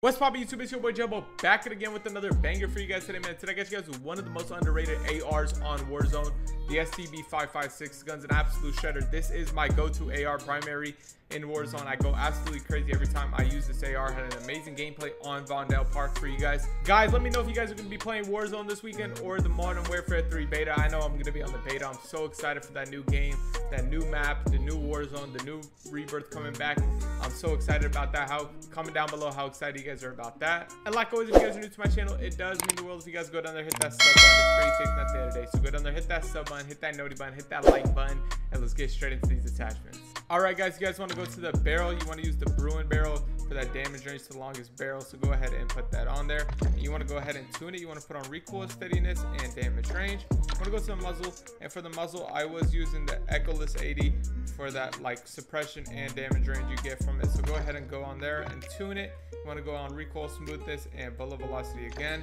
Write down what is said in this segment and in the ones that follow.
What's poppin' YouTube? It's your boy Jebbo back at again with another banger for you guys today, man. Today I got you guys one of the most underrated ARs on Warzone, the STB 556 guns, an absolute shredder. This is my go-to AR primary in Warzone. I go absolutely crazy every time I use this AR. Had an amazing gameplay on Vondel Park for you guys. Guys, let me know if you guys are going to be playing Warzone this weekend or the Modern Warfare 3 beta. I know I'm going to be on the beta. I'm so excited for that new game, that new map, the new Warzone, the new Rebirth coming back. I'm so excited about that. How Comment down below how excited you guys are about that. And like always, if you guys are new to my channel, it does mean the world if you guys go down there, hit that sub button. It's free, to day. So go down there, hit that sub button, hit that noti button, hit that like button, and let's get straight into these attachments. All right, guys, you guys want to go to the barrel. You want to use the Bruen barrel for that damage range to the longest barrel. So go ahead and put that on there. And you want to go ahead and tune it. You want to put on recoil, steadiness, and damage range. You want to go to the muzzle. And for the muzzle, I was using the Echoless 80 for that like suppression and damage range you get from it. So go ahead and go on there and tune it. You want to go on recoil, smoothness, and bullet velocity again.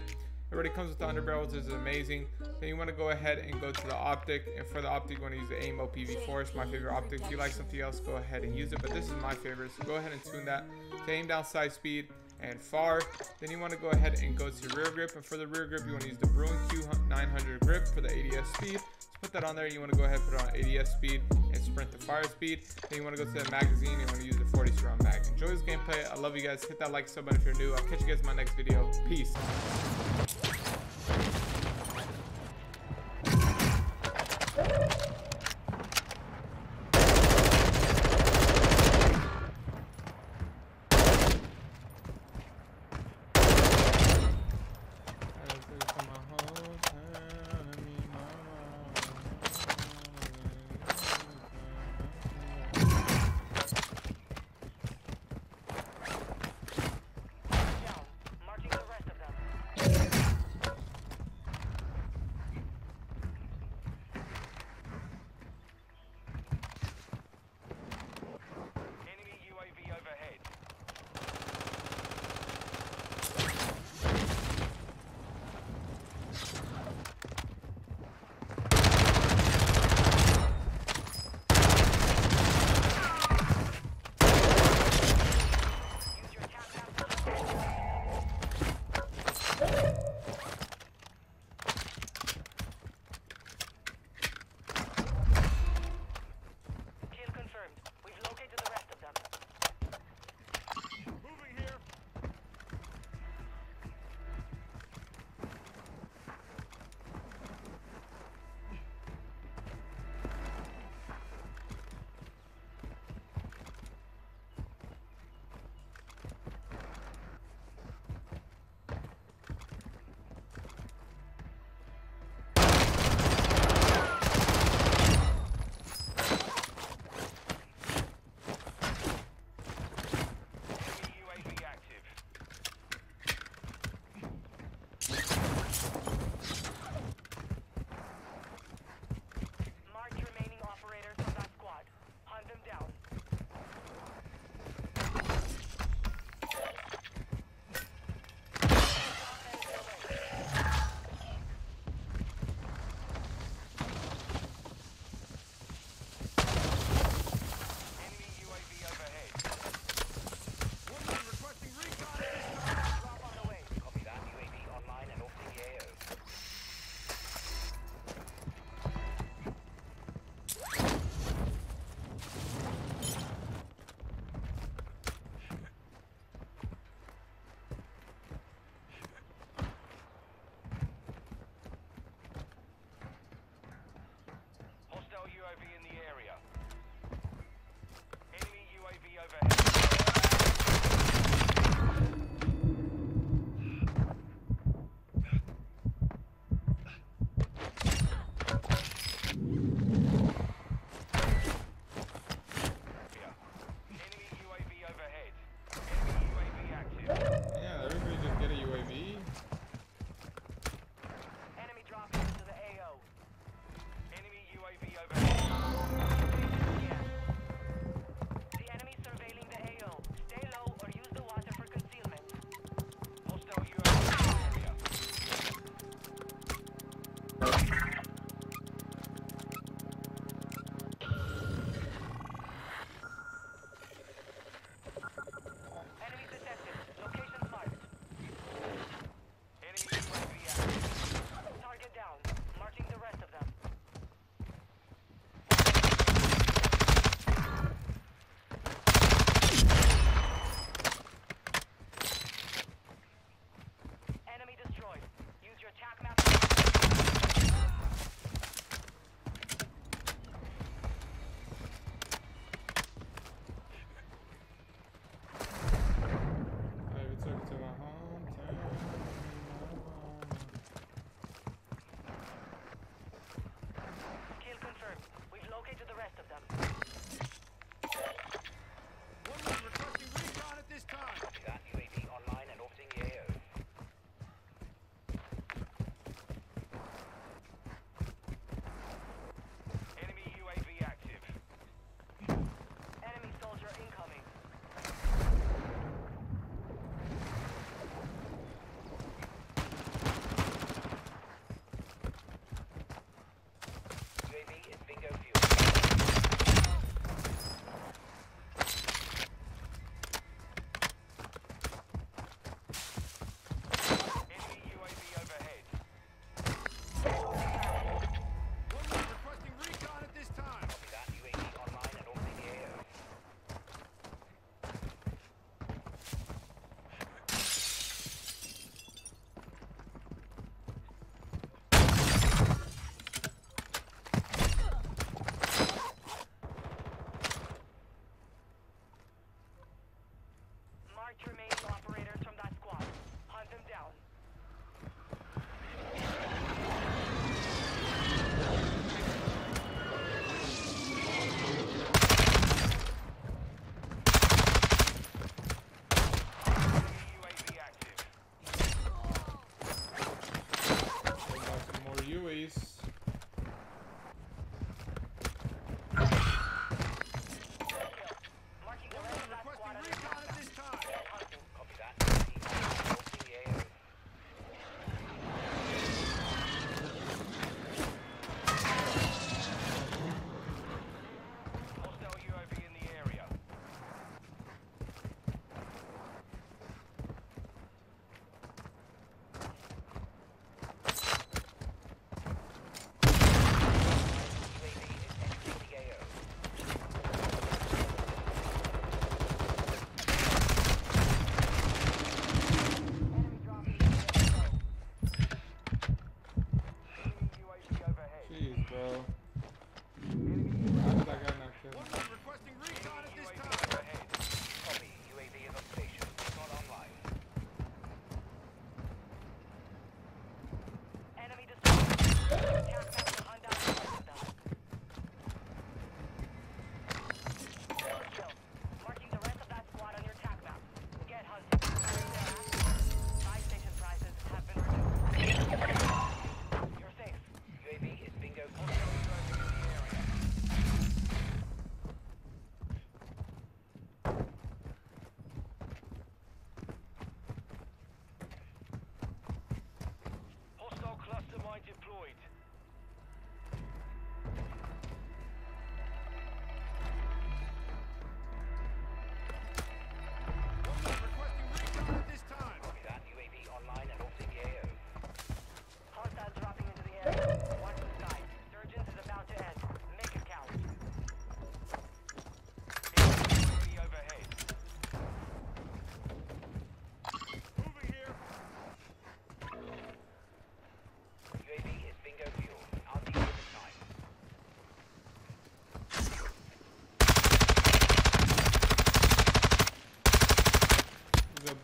Already comes with the underbarrels, this is amazing. Then you want to go ahead and go to the optic, and for the optic, you want to use the AIM-OP V4. It's my favorite optic. If you like something else, go ahead and use it, but this is my favorite, so go ahead and tune that to aim down sight speed and far. Then you want to go ahead and go to rear grip, and for the rear grip, you want to use the Bruen Q900 grip for the ADS speed. So put that on there. You want to go ahead and put it on ADS speed and sprint the fire speed. Then you want to go to the magazine. You want to use the 40 round mag. Enjoy this gameplay. I love you guys. Hit that like, sub button if you're new. I'll catch you guys in my next video. Peace.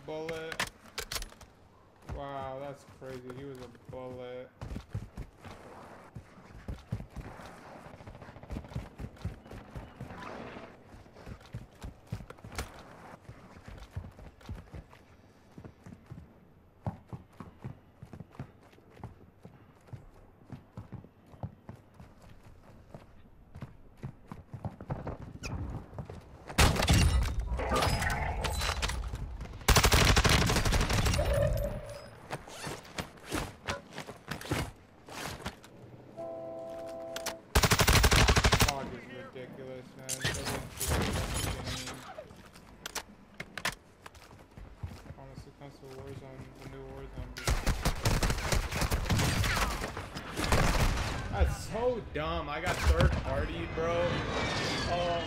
Bullet. Wow, that's crazy. He was a bullet. Fog is ridiculous, man. It doesn't just game. Honestly, comes to Warzone, the new Warzone. That's so dumb. I got third party, bro. Oh my.